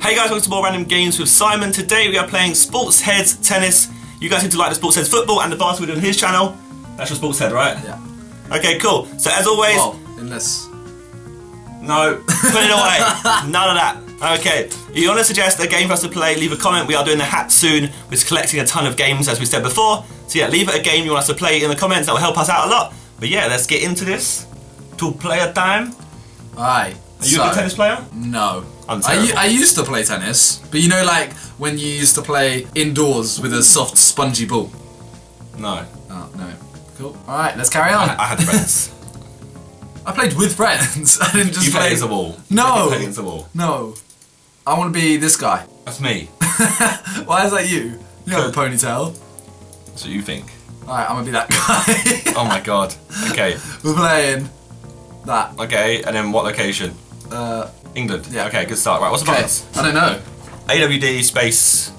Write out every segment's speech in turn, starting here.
Hey guys, welcome to more random games with Simon. Today we are playing Sports Heads Tennis. You guys seem to like the Sports Heads football and the basketball on his channel. That's your Sports Head, right? Yeah. Okay, cool. So as always, Well, unless no, put it away. None of that. Okay, if you want to suggest a game for us to play, leave a comment. We are doing the hat soon. We're collecting a ton of games, as we said before. So yeah, leave it a game you want us to play in the comments. That will help us out a lot. But yeah, let's get into this. To player time. Alright. Are you a good tennis player? No. I. I used to play tennis, but you know, like when you used to play indoors with a soft, spongy ball. No. Oh no. Cool. All right, let's carry on. I, I had friends. I played with friends. I didn't just you play. play against the wall. No. You play against the wall. No. I want to be this guy. That's me. Why is that you? You have a ponytail. That's what you think. All right, I'm gonna be that guy. Oh my god. Okay. We're playing that. Okay, and then what location? Uh, England. Yeah. Okay, good start. Right, what's the okay. buttons? I don't know. AWD space.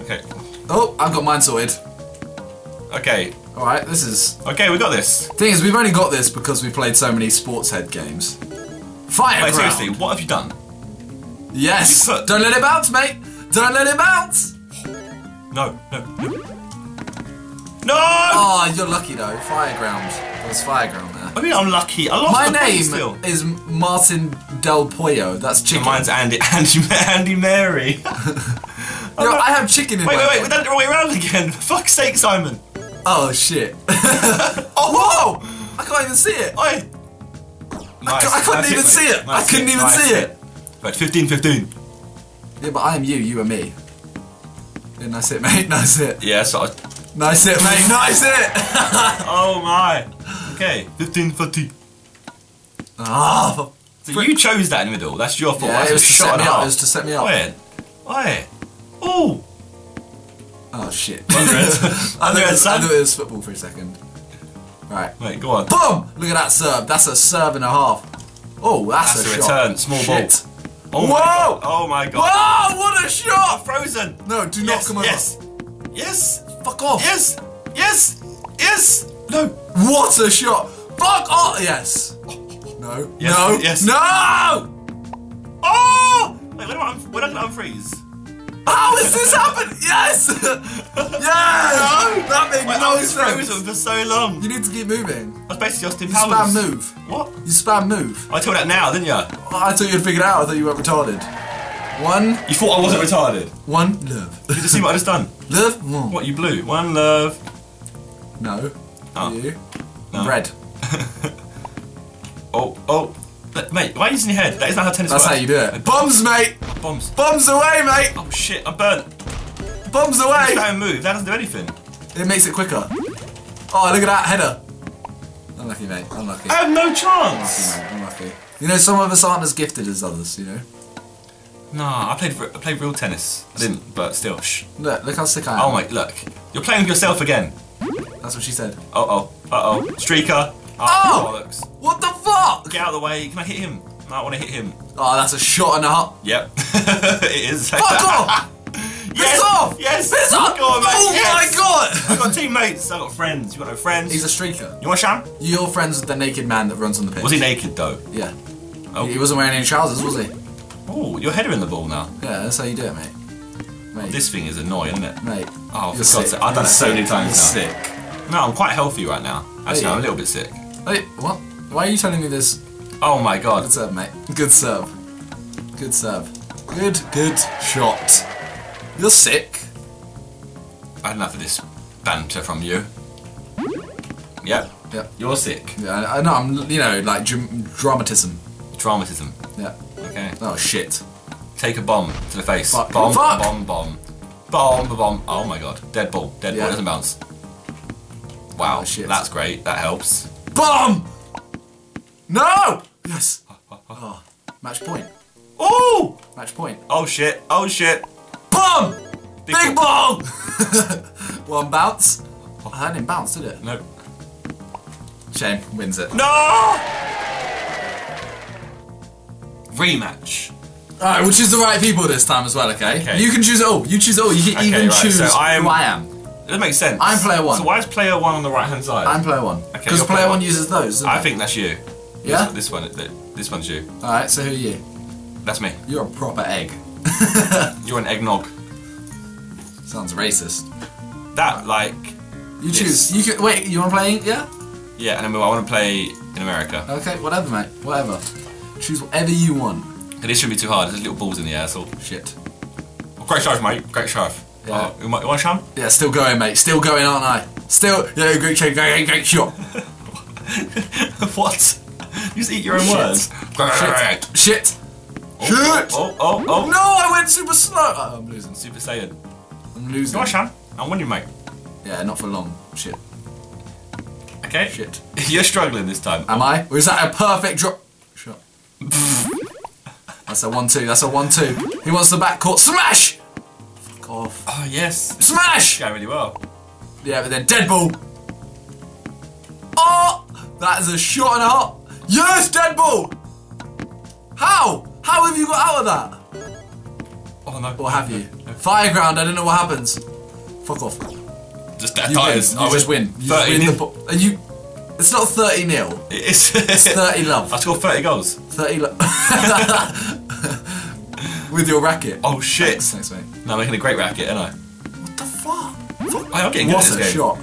Okay. Oh, I've got mine sorted. Okay. All right, this is Okay, we got this. Thing is, we've only got this because we played so many sports head games. Fire Wait, seriously, what have you done? Yes. Put- Don't let it bounce, mate. Don't let it bounce. No, no, no. No! Oh, you're lucky though. Fire ground. There's fire ground there. I mean, I'm lucky. I lost My the name still. is Martin Del Pollo. That's chicken. And mine's Andy, Andy, Andy Mary. Yo, I have chicken in wait, my wait, wait, name. we done it the wrong way around again. For fuck's sake, Simon. Oh shit. Oh, Whoa! I can't even see it. Oi! Nice. I couldn't Nice even hit, see it. I couldn't even nice see it. Right, 15 15. Yeah, but I am you. You are me. Yeah, nice hit, mate. Nice hit. Yeah, so I, Nice hit, mate. Nice hit. Oh my. Okay, 15 15. Ah. So you chose that in the middle. That's your fault. Yeah, That's it was to set me up. It was to set me up. Wait. Wait. Oh. Oh shit. I thought, Hundred, it was, I thought it was football for a second. Right. Wait, go on. Boom! Look at that serve. That's a serve and a half. Oh, that's, That's a, a shot. return. Small Shit. ball. Oh my Whoa! god. Oh my god. Whoa! What a shot! Frozen. No, do not come over. Yes. Yes. Fuck off. Yes. Yes. Yes. No. What a shot! Fuck off! Yes. No. Yes, No. yes. No! Oh! Wait, when do I, un- when I can unfreeze? How has this happened? Yes! yes! No! That made Wait, no was sense. frozen for so long. You need to keep moving. That's basically Austin You Powers. spam move. What? You spam move. I told that now, didn't you? Oh, I thought you'd figured it out. I thought you weren't retarded. One, You thought I wasn't retarded. one, love. Did you see what I just done? Love? One. What, you blew? One love. No. Oh. You. No. Red. Oh, oh. Mate, why are you using your head? That is not how tennis That's works. how you do it. Bombs, mate! Bombs. Bombs away, mate! Oh shit, I'm burnt. Bombs Just away! let him move. That doesn't do anything. It makes it quicker. Oh, look at that header. Unlucky, mate. Unlucky. I have no chance! Unlucky, mate. Unlucky. You know, some of us aren't as gifted as others, you know? Nah, I played I played real tennis. I didn't, but still. Shh. Look, look how sick I am. Oh my, look. You're playing with yourself again. That's what she said. Uh oh. Uh oh. Streaker. Oh! bollocks. What the fuck? Get out of the way. Can I hit him? No, I want to hit him. Oh, that's a shot and a half. Yep. it is. Fuck off! Yes. Piss off! Yes. Piss off! Go on, mate. oh yes. my god! I've got teammates. I've got friends. You got no friends? He's a streaker. You want Sham? You're friends with the naked man that runs on the pitch. Was he naked though? Yeah. Oh. He wasn't wearing any trousers, was he? Oh, your header in the ball now. Yeah, that's how you do it, mate. Mate. This thing is annoying, isn't it? Mate. Oh, for God's sake. I've done it so many times now. sick. No, I'm quite healthy right now. Actually. I'm a little bit sick. Wait, what? Why are you telling me this? Oh my god. Good serve, mate. Good serve. Good serve. Good, good shot. You're sick. I had enough of this banter from you. Yep. Yep. You're sick. Yeah, I, know. I'm, you know, like dram- dramatism. Dramatism. Yeah. Okay. Oh shit. Take a bomb to the face. Fuck. Bomb, Fuck. bomb, bomb. Bomb, bomb. Oh my god. Dead ball. Dead Yeah. ball. Doesn't bounce. Wow. Oh, shit. That's great. That helps. Bomb. No. Yes. Oh, match point. Oh! Match point. Oh shit. Oh shit. Bomb. Big Big bomb. One bounce. I didn't bounce, did it? No. Shame wins it. No! Rematch. Alright, we'll choose the right people this time as well, okay? Okay. You can choose it all. You choose it all. You can Okay, even right, choose so I am- who I am. That makes sense. I'm player one. So why is player one on the right hand side? I'm player one. Okay, Because player player one uses those. isn't I it? think that's you. Yeah? This, this one. This one's you. Alright, so who are you? That's me. You're a proper egg. You're an eggnog. Sounds racist. That like You choose. You can wait. You want to play? Yeah. yeah, and then I want to play in America. Okay. Whatever, mate. Whatever. Choose whatever you want. And this shouldn't be too hard. There's little balls in the air, so Shit. great shot, mate. Great shot. Yeah. Oh, you, want, you want? Yeah, still going, mate. Still going, aren't I? Still. Yeah, great shot. Great, great shot. what? You just eat your own Shit. words. Shit. Shit. Oh, shit. Oh, oh, oh, oh. No, I went super slow. Oh, I'm losing. Super Saiyan. I'm You losing. want some? I'm winning, mate. Yeah, not for long. Shit. Okay. Shit. You're struggling this time. Am I? Or is that a perfect drop? Shot. That's a one-two. That's a one-two. He wants the backcourt smash. Fuck off. Oh yes. Smash. Going really well. Yeah, but then dead ball. Oh, that is a shot and a half. Yes, dead ball. How? How have you got out of that? Oh no. Or have you? Fire ground. I don't know what happens. Fuck off. Just that You win. tires. You just win. You just 30 win the. And you. It's not 30 nil. It's, It's 30 love. I scored 30 goals. 30 love. With your racket. Oh shit. Thanks, mate. No, I'm making a great racket, aren't I? What the fuck? Fuck. I am getting good at a this game. shot.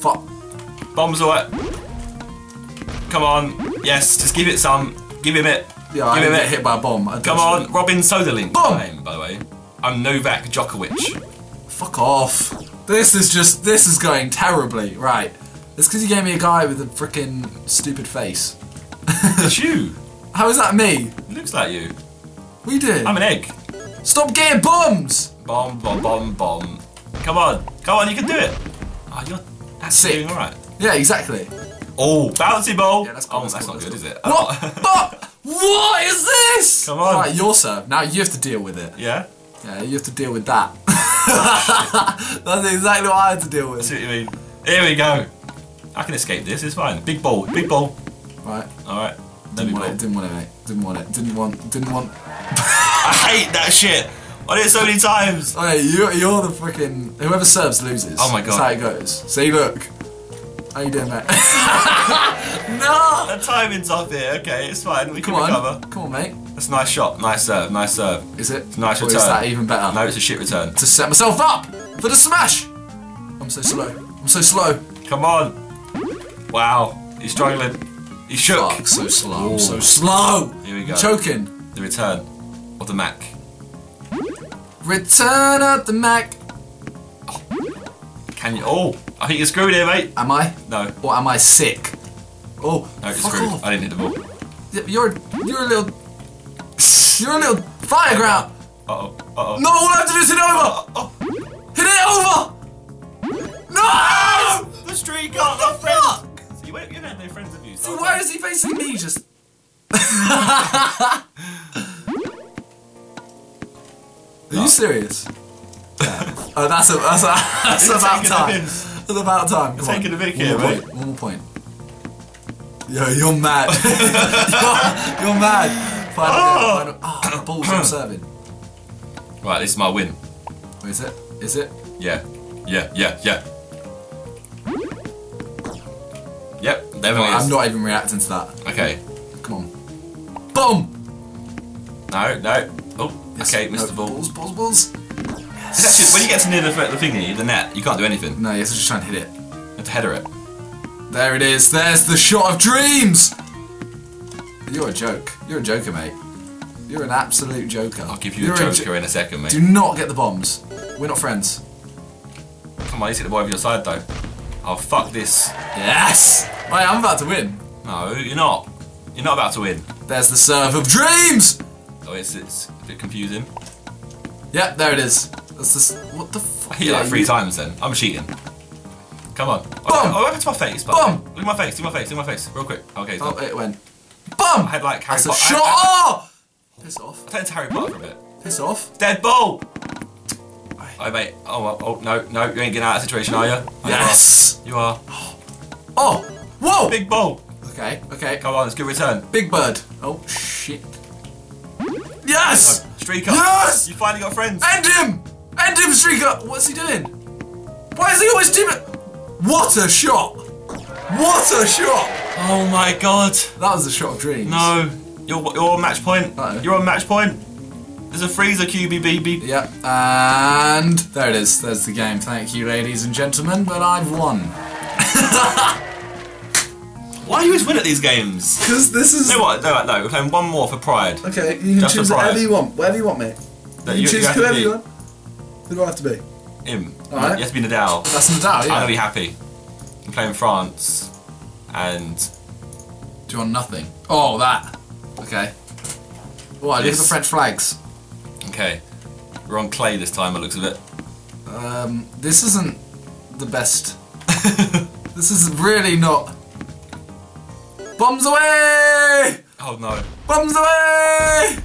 Fuck. Bombs away. Come on. Yes, just give it some. Give him it. Yeah, I give him get it. hit by a bomb. Come on. Robin Soderlink. Boom. Name, by the way. I'm Novak Djokovic. Fuck off. This is just. This is going terribly. Right. It's because you gave me a guy with a freaking stupid face. it's you. How is that me? It looks like you. What you doing? I'm an egg. Stop getting bombs! Bomb, bomb, bomb, bomb. Come on. Come on, you can do it. Oh, you're actually doing alright. Yeah, exactly. Oh, bouncy ball. Yeah, that's cool, oh, that's that's cool, not that's good, is it? What? Oh. what? What is this? Come on. Right, your serve. Now you have to deal with it. Yeah? Yeah, you have to deal with that. That's exactly what I had to deal I with. see what you mean. Here we go. I can escape this, it's fine. Big ball, big ball. Right. Alright. Let Didn't want it. Didn't want it, mate. Didn't want it. Didn't want. Didn't want. I hate that shit. I did it so many times. Oh, okay, you, you're the fucking Whoever serves loses. Oh my god. That's how it goes. See, look. How you doing, mate? no. The timing's off here. Okay, it's fine. We can Come on. recover. Come on, mate. That's a nice shot. Nice serve. Nice serve. Is it? Nice or return. is that even better? No, it's a shit return. To set myself up for the smash. I'm so slow. I'm so slow. Come on. Wow. He's struggling. He shook. Fuck, so slow. Ooh. so slow. Here we go. I'm choking. The return of the Mac. Return of the Mac. Oh. Can you? Oh, I think you're screwed here, mate. Am I? No, Or am I sick? Oh, no, you're fuck screwed. off. I didn't hit the ball. You're you're a little you're a little fire ground. Uh oh. Uh oh. No, all I have to do is hit it over. Oh, Hit it over. No! the streak got the fuck? So you won't, you don't have no friends of you. See, why is he facing me? Just. Are you serious? Yeah. Oh, that's a, that's a, that's about time. piss. That's about time. Come taking on. the mic One here, more mate. point. One more point. Yo, you're mad. you're, you're mad. Final, Oh. final. Oh, balls I'm serving. Right, this is my win. Wait, is it? Is it? Yeah. Yeah, yeah, yeah. Yep, definitely I'm not even reacting to that. Okay. Come on. Boom! No, no. Oh, Yes. okay, No, Mr. Ball. Balls, balls, balls. It's actually, when you get to near the, the thingy, the net, you can't do anything. No, you have to just try and hit it. You have to header it. There it is. There's the shot of dreams. You're a joke. You're a joker, mate. You're an absolute joker. I'll give you You're a jo- joker in a second, mate. Do not get the bombs. We're not friends. Come on, you hit the boy over your side, though. Oh, fuck this. Yes. Wait, I'm about to win. No, you're not. You're not about to win. There's the serve of dreams. Oh, it's, it's a bit confusing. Yep, there it is. That's this. What the fuck? I hit it like three times then. I'm cheating. Come on. Boom. Oh, oh, at my face. Boom. Look at my face. Look at my face. Look at my face. Real quick. Okay, Oh, it went. Bum. I had like Harry That's a Potter. shot. I, Oh! Piss off. I, I turned to Harry Potter for a bit. Piss off. Dead ball! Oh, mate. Oh, oh, no, no. You ain't getting out of that situation, are you? Oh, Yes. You are. Oh. Whoa. Big ball. Okay. Okay. Come on, it's a good return. Big bird. Oh shit. Yes. Streak up. Yes! You finally got friends. End him! End him, Streaker! What's he doing? Why is he always teaming? What a shot! What a shot! Oh my god. That was a shot of dreams. No. You're, you're on match point. Uh-oh. You're on match point. There's a freezer, QBBB. Yep, and there it is. There's the game. Thank you, ladies and gentlemen, but I've won. Why do you always win at these games? Because this is. No, what? No, no, we're playing one more for pride. Okay, you can Just choose whatever you want. Whatever you want, mate. No, You, you- can you choose whoever be- you want. Who do I have to be? Him. Alright. You have to be Nadal. That's Nadal, Yeah. I'm gonna be happy. I'm playing France, and Do you want nothing? Oh, that. Okay. Oh, look at the French flags. Okay, we're on clay this time. It looks a bit. Um, this isn't the best. this is really not. Bombs away! Oh no, Bombs away!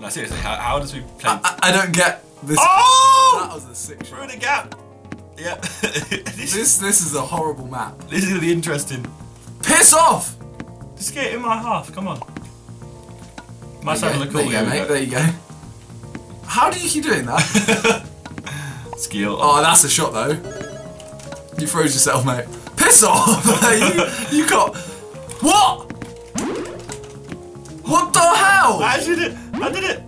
no seriously. How, how does we play? I, I don't get this. oh! That was a sick Through shot. the gap. Yeah. this, This this is a horrible map. this is gonna be interesting. Piss off! Just get in my half. Come on. Must There have you a go, look there you go, mate. There you go. How do you keep doing that? Skill. oh, that's a shot though. You froze yourself, mate. Piss off! you, you got what? What the hell? I did it. I did it.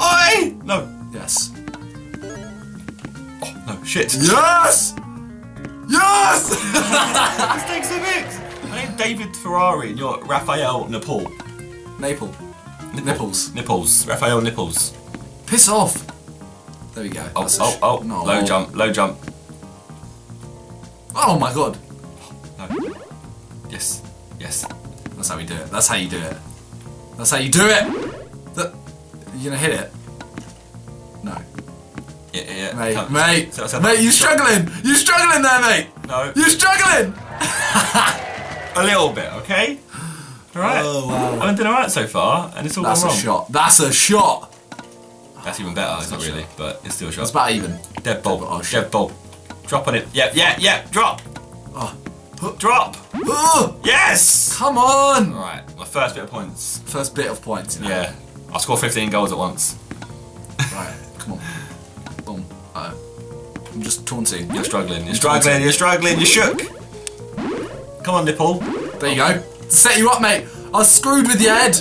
Oi! No. Yes. Oh no. Shit. Yes! Yes! Mistakes are mixed. My name's David Ferrari and you're Raphael Nepal. Naple. Nipples. Nipples. Raphael Nipples. Piss off. There we go. Oh, That's oh, oh. No. Low jump. Low jump. Oh my god. No. Yes. Yes. That's how we do it. That's how you do it. That's how you do it. That you gonna hit it? No. Yeah, yeah, yeah. Mate, Come- mate, So- so- mate, you struggling? You struggling there, mate? No. You're struggling? A little bit, okay? Alright. Oh, wow. I've been doing alright so far, and it's all That's a wrong. shot. That's a shot. That's even better. It's not really, shot. but it's still a shot. That's about even. Dead bob. Oh, shit. Dead bob. Drop on it. Yep, yeah, yeah. Drop. Oh. Drop. Ugh, Yes. come on. Alright, my first bit of points. First bit of points. You know? Yeah. I'll score 15 goals at once. Right. Come on. Boom. Uh, I'm just taunting. You're struggling. You're struggling. You're struggling. You're shook. Come on, nipple. There you go. Set you up, mate. I was screwed with your head.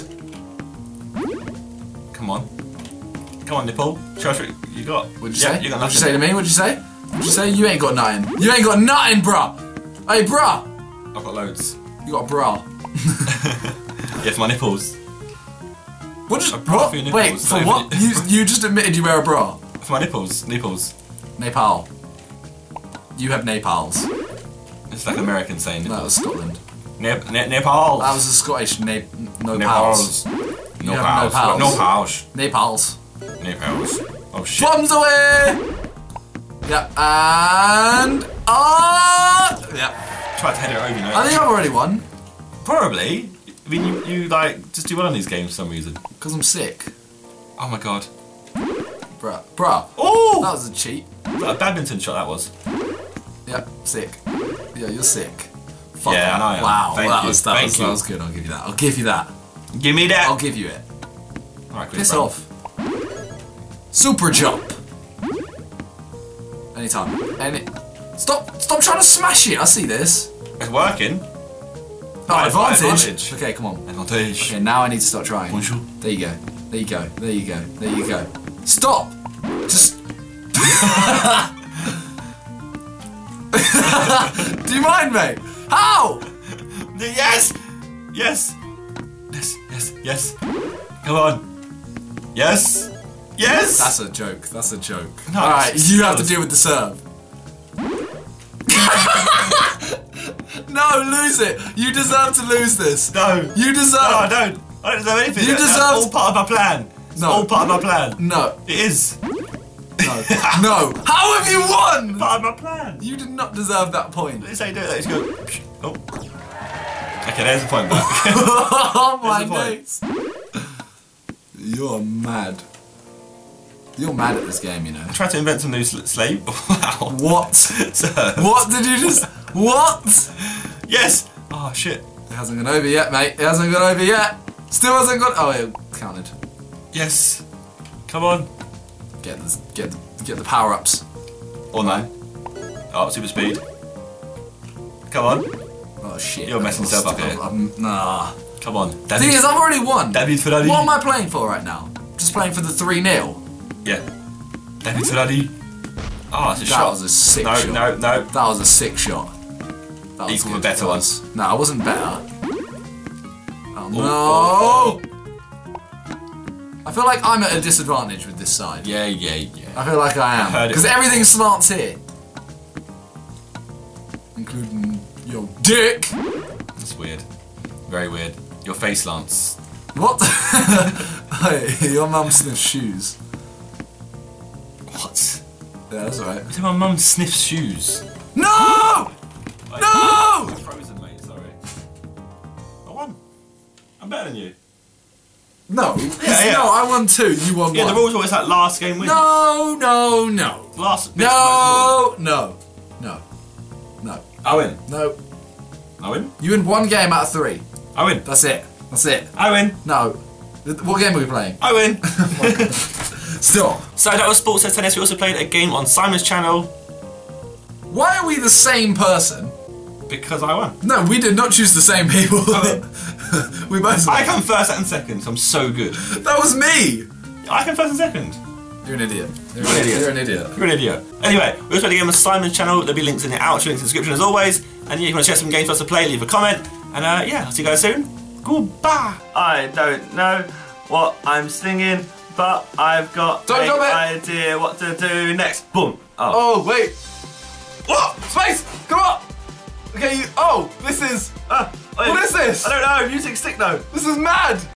Come on, nipple. Show us what you got. What'd you yeah, say? You got What'd you say to me? What'd you say? What'd you say? You ain't got nothing. You ain't got nothing, bruh. Hey, bruh. I've got loads. You got a bra. Yeah, for my nipples. What? Just, A bra what? for your Wait, for what? you- you just admitted you wear a bra. For my nipples. Nipples. Nepal. You have Nepals. It's like American saying That nipples. was Scotland. Nip, nip, Nepal. That was a Scottish na- no Nepals. pals. No You pals. no pals. No pals. Nepals. Nepals. Oh shit. Bombs away! Yeah, and ah, yeah. Tried to head it over, you know. I think I've already won Probably. I mean, you, you like just do well on these games for some reason. because I'm sick, Oh my god. bruh. Bruh, Oh! that was a cheat. A badminton shot that was. Yeah, sick. Yeah, you're sick. Fuck Yeah. I know am. Wow, Thank that you. was that Thank was, you. that was good. I'll give you that. I'll give you that. Give me that. I'll give you it. Alright, Chris Piss off. Super jump. Anytime. Any. Stop! Stop trying to smash it. I see this. It's working. Oh, advantage. advantage. Okay, come on. Advantage. Okay, now I need to start trying. Bonjour. There you go. There you go. There you go. There you go. Stop! Just. Do you mind, mate? How? Yes! Yes! Yes, yes, yes. Come on. Yes! Yes! That's a joke. That's a joke. No, Alright, you have to deal with the serve. no, lose it. You deserve to lose this. no. You deserve. No, I don't. I don't deserve anything. You That's deserve- all part of my plan. It's No. all part of my plan. No, It is no, no. How have you won? part of my plan. You did not deserve that point. Let's say do it. Let's go. Oh. Okay, there's the point back. oh my days. You're mad. You're mad at this game, you know. Try to invent some new sl- slave. Wow. What? Sir. What did you just? What? Yes. Oh shit. It hasn't gone over yet, mate. It hasn't gone over yet. Still hasn't gone. Oh, it counted. Yes. Come on. Get the get the, get the power ups. Or no. Oh, super speed. Come on. Oh shit. You're messing yourself up here. I'm- nah. Come on. The thing is, I've already won. David Ferrari. What am I playing for right now? Just playing for the 3 0. Yeah. David Soladi. Oh, ah, it's a That shot. was a sick no, shot. no, no. no. That was a sick shot. That Equal the better ones. No, I wasn't better. Oh, oh no! oh, I feel like I'm at a disadvantage with this side. Yeah, yeah, yeah. I feel like I heard am. it. Because everything smarts here. Including your dick. That's weird. Very weird. Your face, Lance. What? hey, your mum sniffs shoes. Yeah, that's right. I said my mum sniffs shoes. No! No! Frozen, mate. Sorry. I won. I'm better than you. No. Yeah, yeah. No, I won two. You won Yeah, one. Yeah, the rules are always like last game win. No, no, no. Last. No, no, no, no, I win. no. I win. You win one game out of three. I win. That's it. That's it. I win. No. What game are we playing? I win. Stop. so that was Sports Heads Tennis. We also played a game on Simon's channel Why are we the same person? because I won. No, we did not choose the same people. we both. I come first and second. So I'm so good. That was me. I come first and second. You're an idiot. You're, You're an idiot. You're an idiot. You're an idiot. Anyway, we also played a game on Simon's channel. There'll be links in the outro, links in the description as always. And yeah, if you want to share some games for us to play, leave a comment. And uh, yeah, I'll see you guys soon. Goodbye. I don't know what I'm singing, but I've got Don't an idea what to do next. Boom. Oh. Oh wait. What? Space. Come on. Okay. You, oh, this is. Ah, What is this? I don't know. Music stick though. This is mad.